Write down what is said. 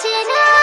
tonight.